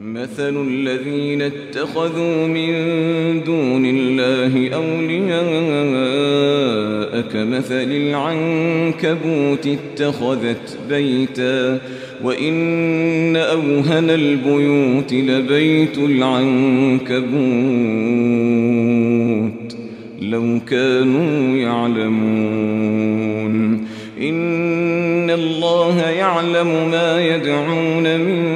مثل الذين اتخذوا من دون الله أولياء كمثل العنكبوت اتخذت بيتا وإن أوهن البيوت لبيت العنكبوت لو كانوا يعلمون إن الله يعلم ما يدعون من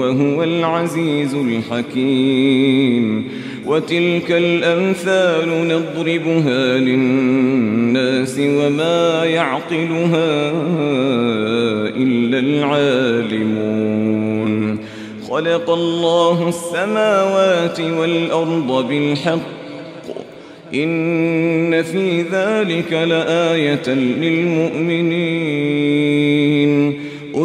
وهو العزيز الحكيم. وتلك الأمثال نضربها للناس وما يعقلها إلا العالمون. خلق الله السماوات والأرض بالحق. إن في ذلك لآية للمؤمنين.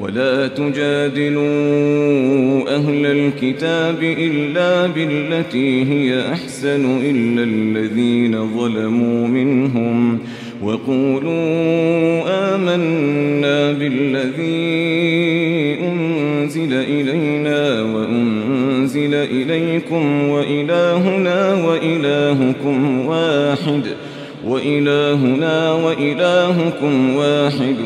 ولا تجادلوا أهل الكتاب إلا بالتي هي أحسن إلا الذين ظلموا منهم وقولوا آمنا بالذي أنزل إلينا وأنزل إليكم وإلهنا وإلهكم واحد وإلهنا وإلهكم واحد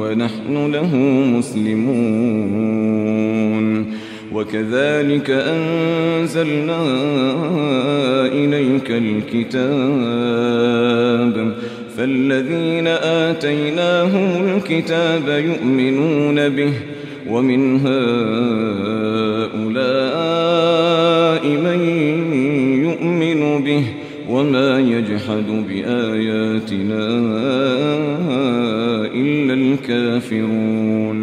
ونحن له مسلمون. وكذلك أنزلنا إليك الكتاب. فالذين آتيناهم الكتاب يؤمنون به ومن هؤلاء من يؤمن به وما يجحد بآياتنا إلا الكافرون.